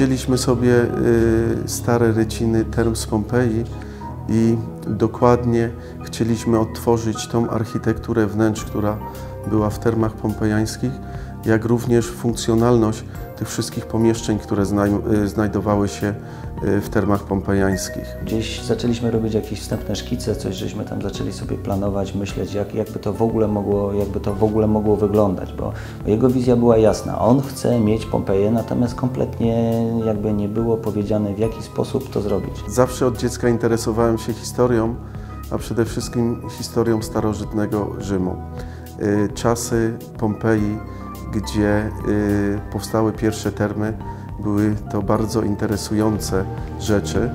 wzięliśmy sobie y, stare ryciny term z Pompeji i dokładnie chcieliśmy odtworzyć tą architekturę wnętrz, która była w termach pompejańskich, jak również funkcjonalność tych wszystkich pomieszczeń, które y, znajdowały się y, w termach pompejańskich. Gdzieś zaczęliśmy robić jakieś wstępne szkice, coś żeśmy tam zaczęli sobie planować, myśleć, jak, jakby, to w ogóle mogło, jakby to w ogóle mogło wyglądać, bo jego wizja była jasna. On chce mieć Pompeję, natomiast kompletnie jakby nie było powiedziane, w jaki sposób to zrobić. Zawsze od dziecka interesowałem się historią, a przede wszystkim historią starożytnego Rzymu. Y, Czasy Pompeji, gdzie y, powstały pierwsze termy, były to bardzo interesujące rzeczy.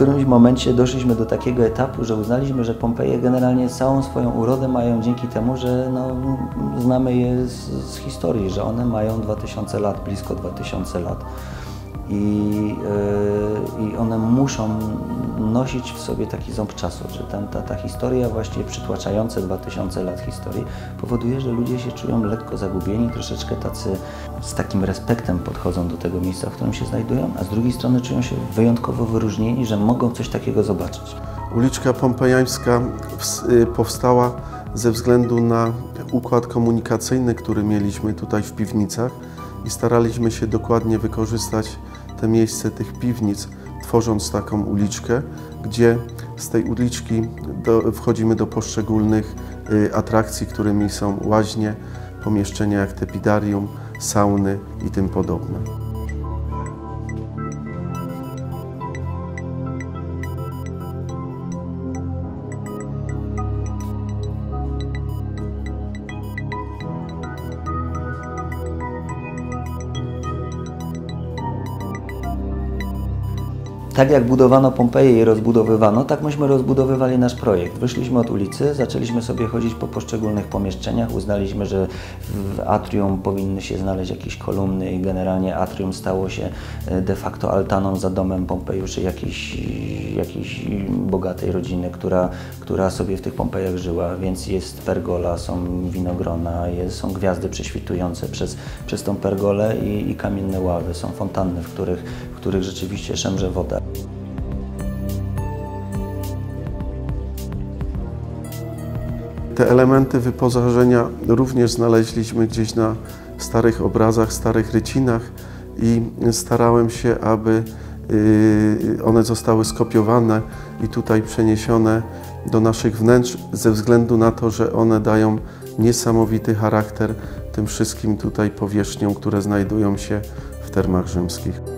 Którymś momencie doszliśmy do takiego etapu, że uznaliśmy, że Pompeje generalnie całą swoją urodę mają dzięki temu, że no, znamy je z, z historii, że one mają 2000 lat, blisko 2000 lat. I, yy, I one muszą nosić w sobie taki ząb czasu, że ten, ta, ta historia właśnie przytłaczające 2000 lat historii powoduje, że ludzie się czują lekko zagubieni, troszeczkę tacy z takim respektem podchodzą do tego miejsca, w którym się znajdują, a z drugiej strony czują się wyjątkowo wyróżnieni, że mogą coś takiego zobaczyć. Uliczka Pompejańska y, powstała ze względu na układ komunikacyjny, który mieliśmy tutaj w piwnicach i staraliśmy się dokładnie wykorzystać te miejsce tych piwnic, tworząc taką uliczkę, gdzie z tej uliczki do, wchodzimy do poszczególnych y, atrakcji, którymi są łaźnie, pomieszczenia jak tepidarium, sauny i tym podobne. Tak jak budowano Pompeję i rozbudowywano, tak myśmy rozbudowywali nasz projekt. Wyszliśmy od ulicy, zaczęliśmy sobie chodzić po poszczególnych pomieszczeniach, uznaliśmy, że w atrium powinny się znaleźć jakieś kolumny i generalnie atrium stało się e, de facto altaną za domem Pompejuszy jakiejś, jakiejś bogatej rodziny, która, która sobie w tych Pompejach żyła, więc jest pergola, są winogrona, jest, są gwiazdy prześwitujące przez, przez tą pergolę i, i kamienne ławy, są fontanny, w których, których rzeczywiście szemrze woda. Te elementy wyposażenia również znaleźliśmy gdzieś na starych obrazach, starych rycinach i starałem się, aby y, one zostały skopiowane i tutaj przeniesione do naszych wnętrz ze względu na to, że one dają niesamowity charakter tym wszystkim tutaj powierzchniom, które znajdują się w termach rzymskich.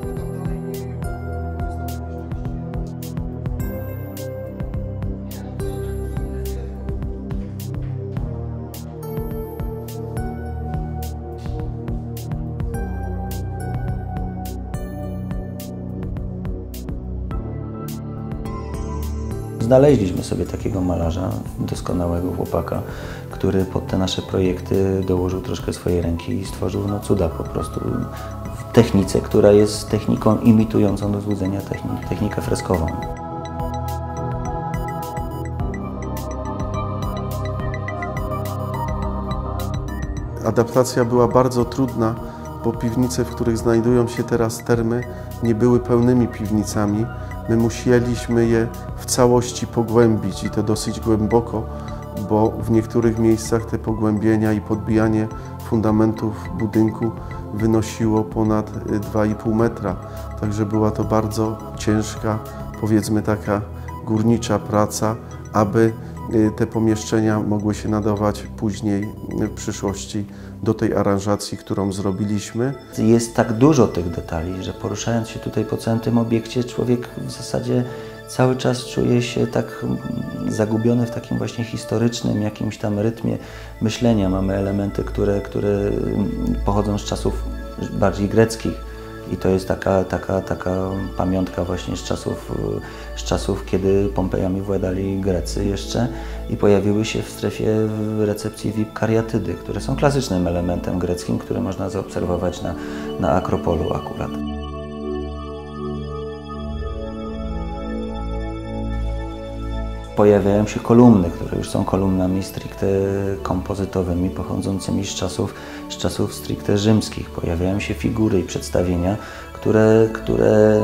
Znaleźliśmy sobie takiego malarza, doskonałego chłopaka, który pod te nasze projekty dołożył troszkę swojej ręki i stworzył no, cuda po prostu w technice, która jest techniką imitującą do złudzenia technik, technikę freskową. Adaptacja była bardzo trudna, bo piwnice, w których znajdują się teraz termy, nie były pełnymi piwnicami. My musieliśmy je w całości pogłębić i to dosyć głęboko, bo w niektórych miejscach te pogłębienia i podbijanie fundamentów budynku wynosiło ponad y, 2,5 metra. Także była to bardzo ciężka, powiedzmy taka górnicza praca, aby y, te pomieszczenia mogły się nadawać później y, w przyszłości do tej aranżacji, którą zrobiliśmy. Jest tak dużo tych detali, że poruszając się tutaj po całym tym obiekcie, człowiek w zasadzie cały czas czuje się tak mm, zagubiony w takim właśnie historycznym jakimś tam rytmie myślenia. Mamy elementy, które, które mm, pochodzą z czasów bardziej greckich I to jest taka, taka, taka pamiątka właśnie z czasów, z czasów, kiedy Pompejami władali Grecy jeszcze i pojawiły się w strefie recepcji VIP kariatydy, które są klasycznym elementem greckim, które można zaobserwować na, na Akropolu akurat. Pojawiają się kolumny, które już są kolumnami stricte kompozytowymi, pochodzącymi z czasów, z czasów stricte rzymskich. Pojawiają się figury i przedstawienia, które, które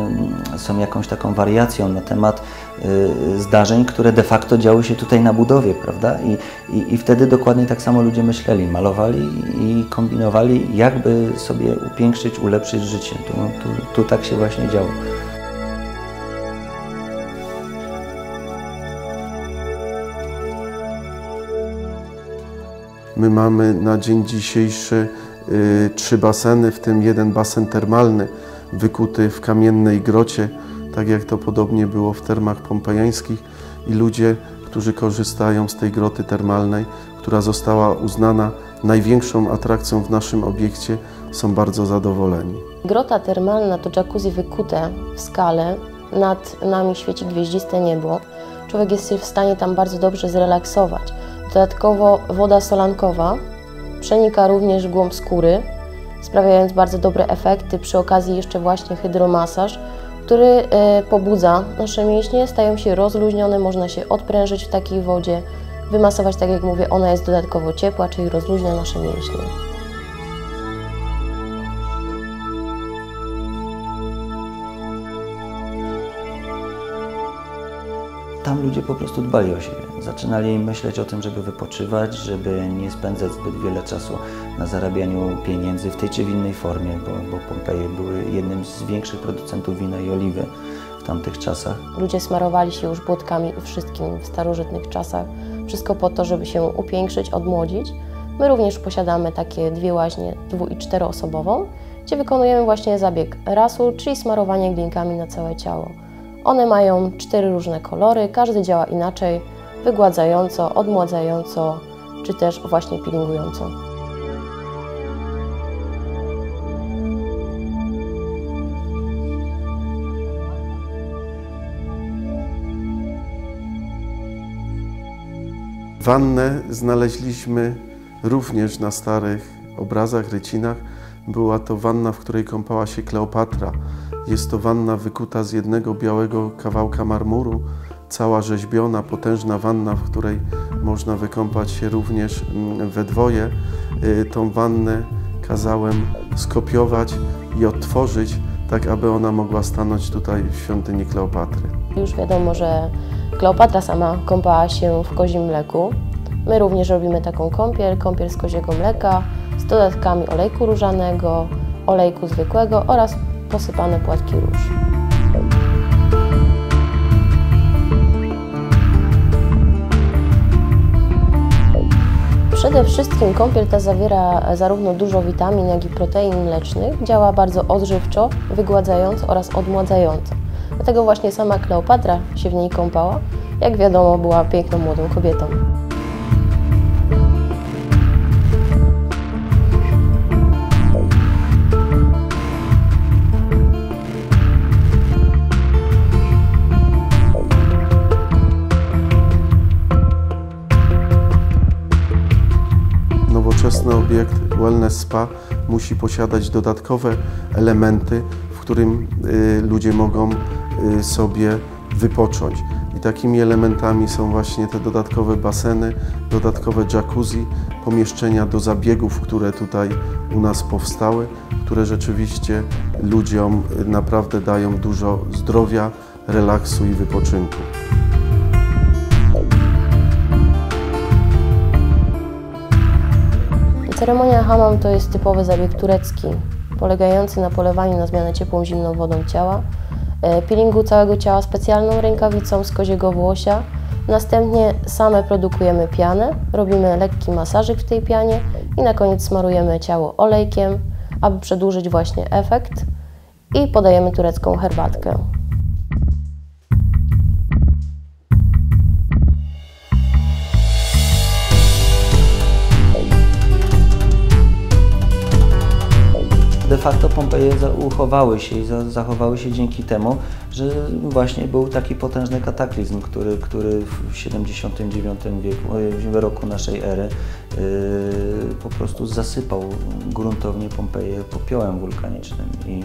są jakąś taką wariacją na temat y, zdarzeń, które de facto działy się tutaj na budowie, prawda? I, i, I wtedy dokładnie tak samo ludzie myśleli, malowali i kombinowali, jakby sobie upiększyć, ulepszyć życie. Tu, tu, tu tak się właśnie działo. My mamy na dzień dzisiejszy y, trzy baseny, w tym jeden basen termalny wykuty w kamiennej grocie, tak jak to podobnie było w termach pompejańskich i ludzie, którzy korzystają z tej groty termalnej, która została uznana największą atrakcją w naszym obiekcie, są bardzo zadowoleni. Grota termalna to jacuzzi wykute w skale, nad nami świeci gwieździste niebo. Człowiek jest w stanie tam bardzo dobrze zrelaksować. Dodatkowo woda solankowa przenika również w głąb skóry, sprawiając bardzo dobre efekty. Przy okazji jeszcze właśnie hydromasaż, który e, pobudza nasze mięśnie, stają się rozluźnione, można się odprężyć w takiej wodzie, wymasować, tak jak mówię, ona jest dodatkowo ciepła, czyli rozluźnia nasze mięśnie. tam ludzie po prostu dbali o siebie. Zaczynali myśleć o tym, żeby wypoczywać, żeby nie spędzać zbyt wiele czasu na zarabianiu pieniędzy w tej czy w innej formie, bo, bo Pompeje były jednym z większych producentów wina i oliwy w tamtych czasach. Ludzie smarowali się już błotkami i wszystkim w starożytnych czasach. Wszystko po to, żeby się upiększyć, odmłodzić. My również posiadamy takie dwie łaźnie dwu- i czteroosobową, gdzie wykonujemy właśnie zabieg rasu, czyli smarowanie glinkami na całe ciało. One mają cztery różne kolory, każdy działa inaczej, wygładzająco, odmładzająco, czy też właśnie peelingująco. Wannę znaleźliśmy również na starych obrazach, rycinach. Była to wanna, w której kąpała się Kleopatra. Jest to wanna wykuta z jednego białego kawałka marmuru, cała rzeźbiona, potężna wanna, w której można wykąpać się również mm, we dwoje. Y, Tą wannę kazałem skopiować i odtworzyć, tak aby ona mogła stanąć tutaj w świątyni Kleopatry. Już wiadomo, że Kleopatra sama kąpała się w kozim mleku. My również robimy taką kąpiel, kąpiel z koziego mleka z dodatkami olejku różanego, olejku zwykłego oraz posypane płatki róż. Przede wszystkim kąpiel ta zawiera zarówno dużo witamin, jak i protein mlecznych. Działa bardzo odżywczo, wygładzająco oraz odmładzająco. Dlatego właśnie sama Kleopatra się w niej kąpała. Jak wiadomo, była piękną młodą kobietą. Obiekt Wellness Spa musi posiadać dodatkowe elementy, w którym y, ludzie mogą y, sobie wypocząć. I takimi elementami są właśnie te dodatkowe baseny, dodatkowe jacuzzi, pomieszczenia do zabiegów, które tutaj u nas powstały, które rzeczywiście ludziom y, naprawdę dają dużo zdrowia, relaksu i wypoczynku. Ceremonia hammam to jest typowy zabieg turecki, polegający na polewaniu na zmianę ciepłą, zimną wodą ciała, e, peelingu całego ciała specjalną rękawicą z koziego włosia. Następnie same produkujemy pianę, robimy lekki masażyk w tej pianie i na koniec smarujemy ciało olejkiem, aby przedłużyć właśnie efekt i podajemy turecką herbatkę. De facto Pompeje uchowały się i za, zachowały się dzięki temu, że właśnie był taki potężny kataklizm, który, który w 79 wieku, e, roku naszej ery e, po prostu zasypał gruntownie Pompeję popiołem wulkanicznym i,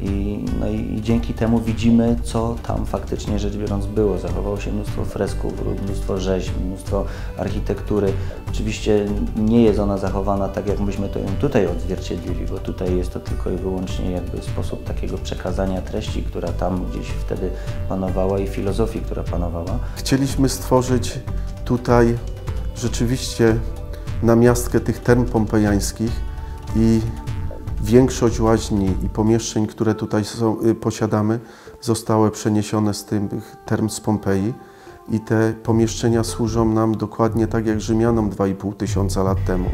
i, no i, dzięki temu widzimy, co tam faktycznie rzecz biorąc było. Zachowało się mnóstwo fresków, mnóstwo rzeźb, mnóstwo architektury. Oczywiście nie jest ona zachowana tak, jak myśmy to ją tutaj odzwierciedlili, bo tutaj jest to tylko i wyłącznie jakby sposób takiego przekazania treści, która tam gdzieś wtedy panowała i filozofii, która panowała. Chcieliśmy stworzyć tutaj rzeczywiście namiastkę tych term pompejańskich i większość łaźni i pomieszczeń, które tutaj są, y, posiadamy, zostały przeniesione z tych term z Pompeji i te pomieszczenia służą nam dokładnie tak jak Rzymianom 2,5 tysiąca lat temu.